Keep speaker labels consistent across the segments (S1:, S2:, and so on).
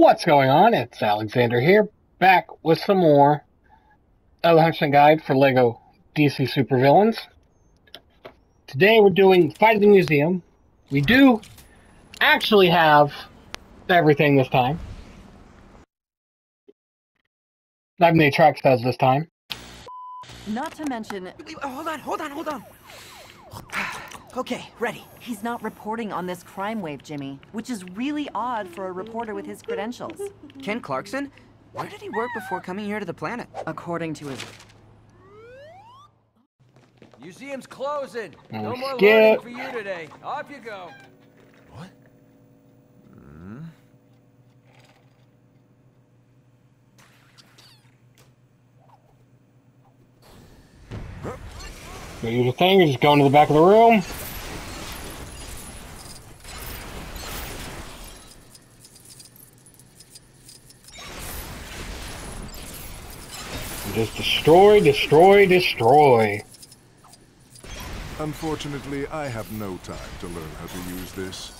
S1: What's going on? It's Alexander here, back with some more of the Huntsman Guide for LEGO DC Supervillains. Today we're doing Fight at the Museum. We do actually have everything this time. Not many tracks does this time.
S2: Not to mention,
S3: Hold on, hold on, hold on. Okay, ready.
S2: he's not reporting on this crime wave, Jimmy, which is really odd for a reporter with his credentials.
S3: Ken Clarkson? Where did he work before coming here to the planet?
S2: According to his.
S4: Museum's closing.
S1: Oh,
S4: No more
S1: skip.
S4: learning for you today. Off you go.
S5: What? Hmm.
S1: Do your thing, you just go into the back of the room. Just destroy, destroy, destroy.
S5: Unfortunately, I have no time to learn how to use this.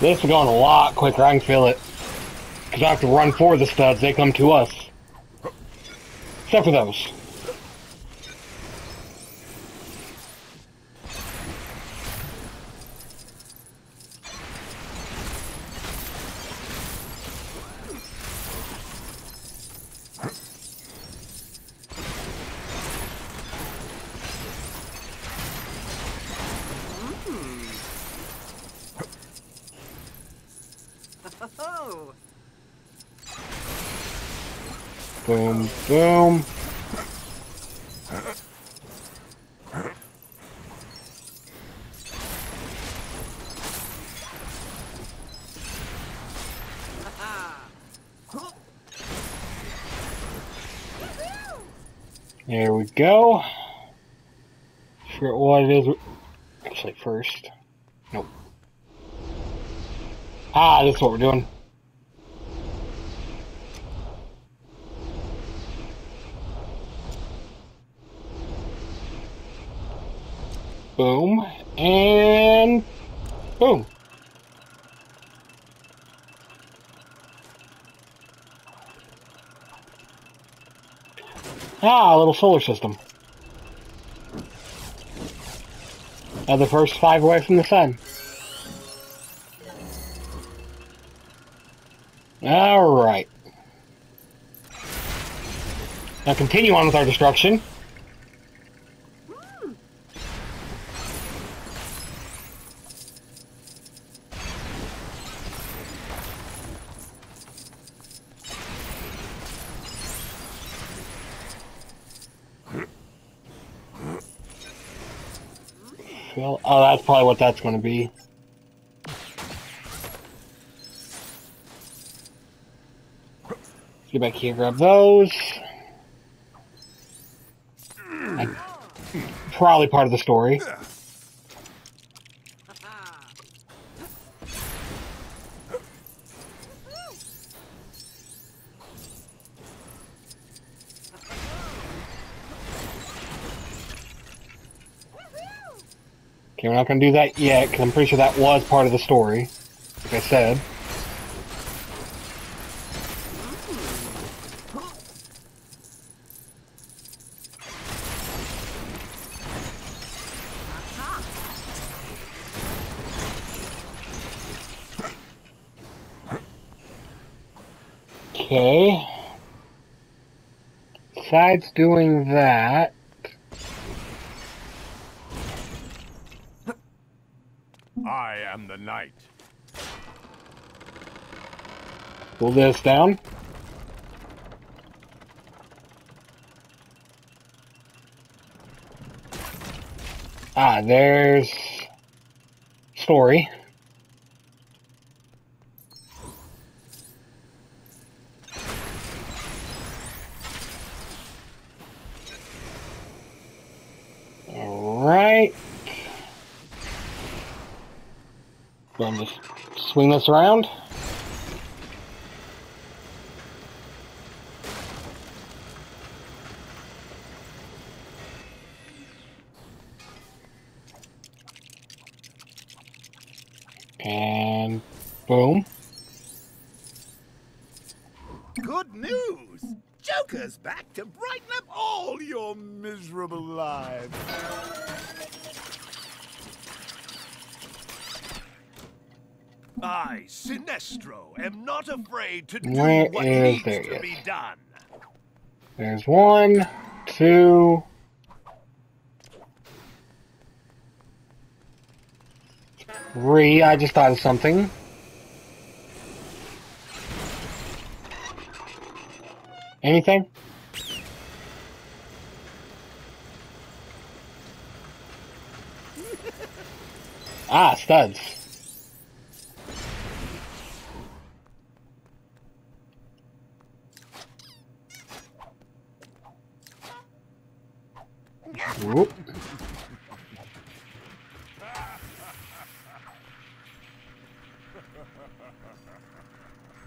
S1: This is going a lot quicker, I can feel it. Because I have to run for the studs, they come to us. Except for those.
S3: Oh!
S1: Boom, boom. There we go. Figure out what it is. Actually, first. Nope. Ah, this is what we're doing. Boom. And boom. Ah, a little solar system. Now the first five away from the sun. Alright. Now continue on with our destruction. Well, oh, that's probably what that's going to be. Get back here, grab those. I- probably part of the story. Okay, we're not going to do that yet, because I'm pretty sure that was part of the story. Like I said. Okay. Besides doing that,
S5: night.
S1: Pull this down. Ah, there's story. All right. Then just swing this around. And boom.
S6: Good news! Joker's back to brighten up all your miserable lives. I, Sinestro, am not afraid to do
S1: Where
S6: what
S1: is
S6: needs
S1: there
S6: to
S1: yet?
S6: be done.
S1: There's one, two. Three. I just thought of something. Anything? ah, studs.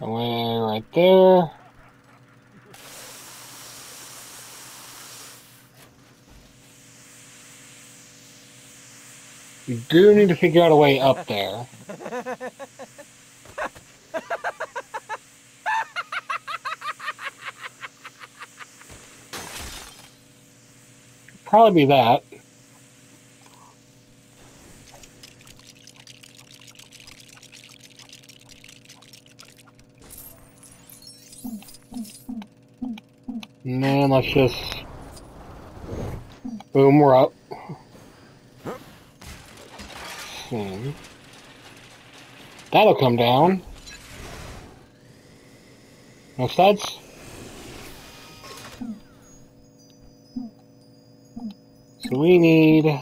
S1: Away right there. We do need to figure out a way up there. Probably be that. Then let's just boom, we're up. Hmm. That'll come down. No studs? So we need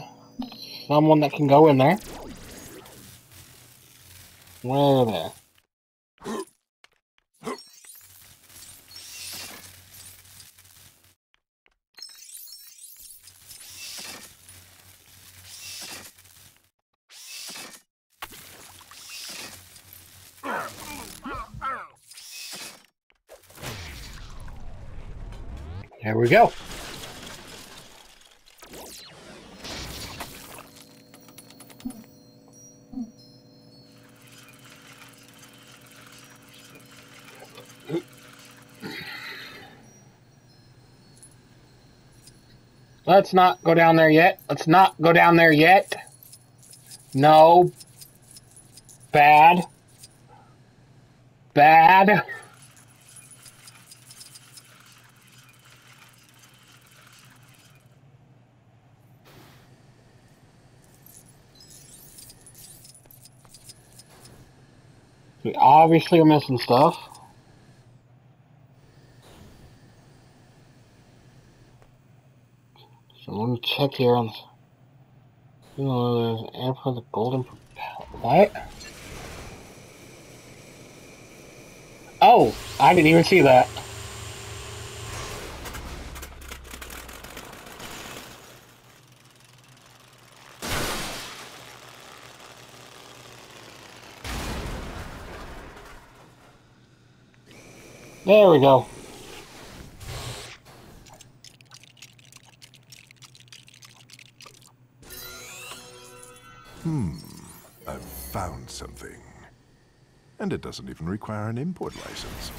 S1: someone that can go in there. Where there? There we go. Let's not go down there yet. Let's not go down there yet. No. Bad. Bad. We obviously are missing stuff. So let me check here on. You know, there's with golden. What? Oh, I didn't even see that. There we go.
S5: Hmm, I've found something. And it doesn't even require an import license.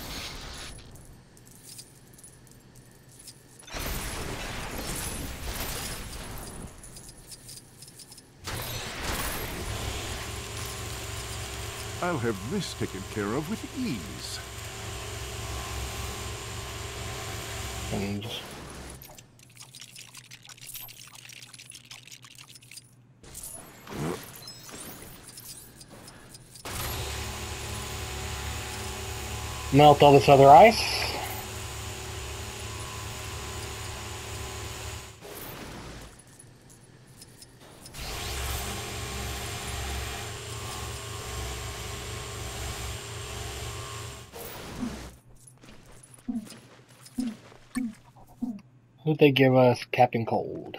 S5: I'll have this taken care of with ease.
S1: Melt all this other ice. Who'd they give us? Captain Cold.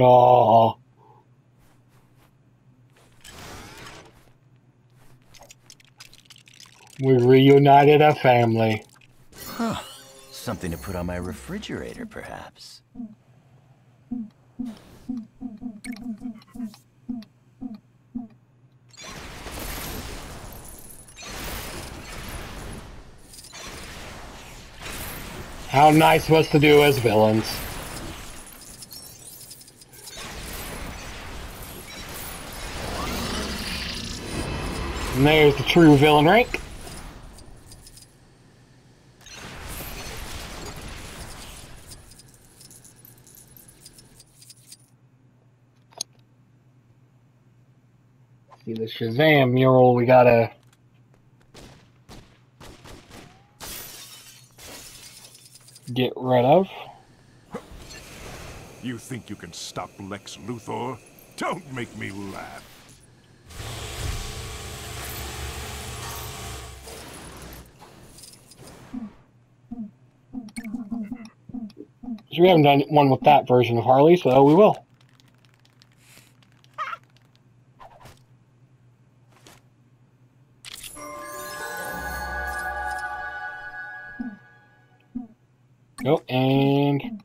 S1: Oh. We reunited a family. Huh.
S7: Something to put on my refrigerator, perhaps.
S1: How nice us to do as villains. And there's the true villain rank. See the Shazam mural we gotta get rid of.
S5: You think you can stop Lex Luthor? Don't make me laugh.
S1: We haven't done one with that version of Harley, so we will. Oh, and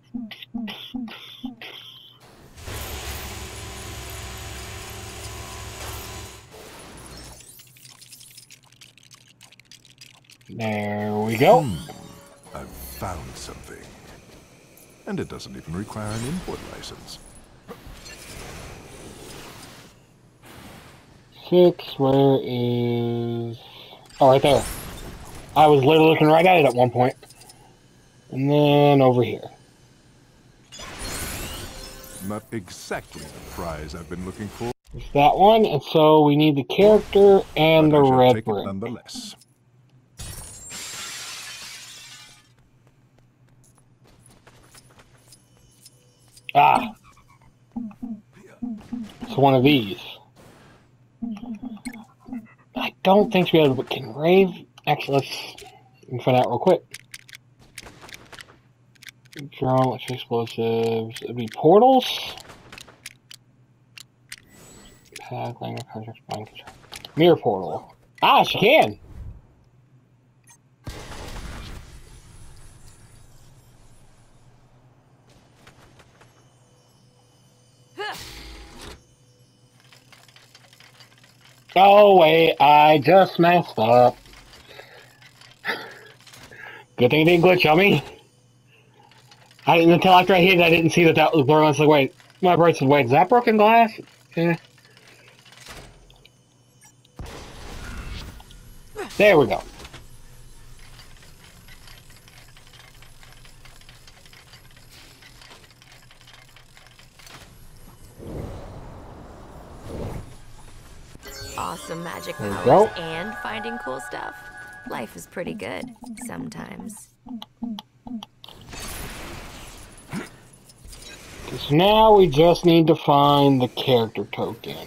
S1: there we go.
S5: Hmm, I've found something. And it doesn't even require an import license.
S1: Six, where is... Oh, right there. I was literally looking right at it at one point. And then over here.
S5: Not exactly the prize I've been looking for,
S1: It's that one, and so we need the character and
S5: but
S1: the
S5: I
S1: red brick.
S5: nonetheless.
S1: Ah! It's one of these. I don't think we have, can Rave... Actually, let's find out real quick. Drone, let's explosives. It'd be portals. Path, language, contract, mind control. Mirror portal. Ah, she can! Oh wait, I just messed up. Good thing it didn't glitch on me. I didn't until after I hit it, I didn't see that that was broken. I was like, wait, my brain said, wait, is that broken glass? Eh. There we go.
S8: awesome magic powers and finding cool stuff. Life is pretty good sometimes.
S1: Because now we just need to find the character token.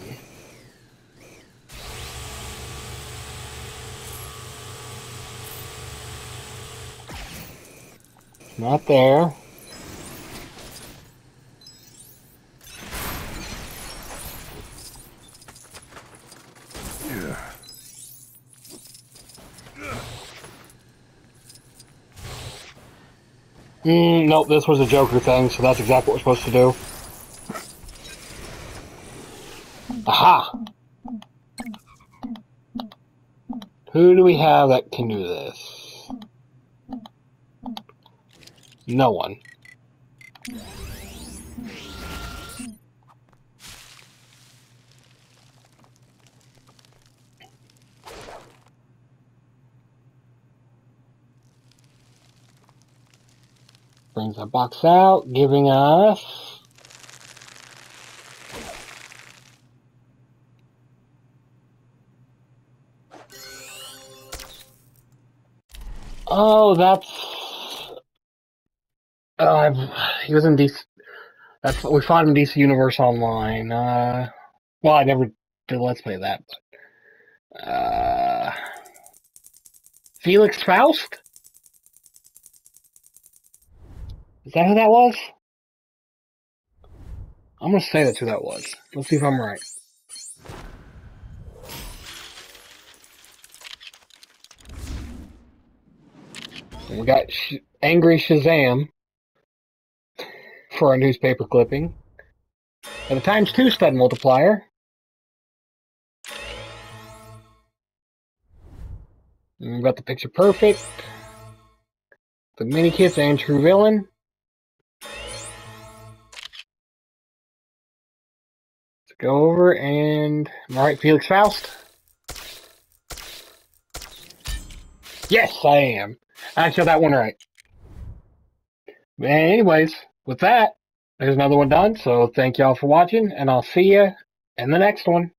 S1: Not there.
S5: Yeah.
S1: Mm, nope, this was a Joker thing, so that's exactly what we're supposed to do. Aha! Who do we have that can do this? No one. Brings that box out, giving us Oh, that's. I've, he was in DC. That's we fought in DC Universe Online. Uh, well, I never did Let's Play that, but uh, Felix Faust. Is that who that was? I'm gonna say that's who that was. Let's see if I'm right. We got Sh- Angry Shazam for our newspaper clipping. And a times two stud multiplier. And we got the picture perfect. The mini kits and true villain. Go over and alright, Felix Faust. Yes, I am. I got that one right. Anyways, with that, there's another one done. So thank y'all for watching, and I'll see you in the next one.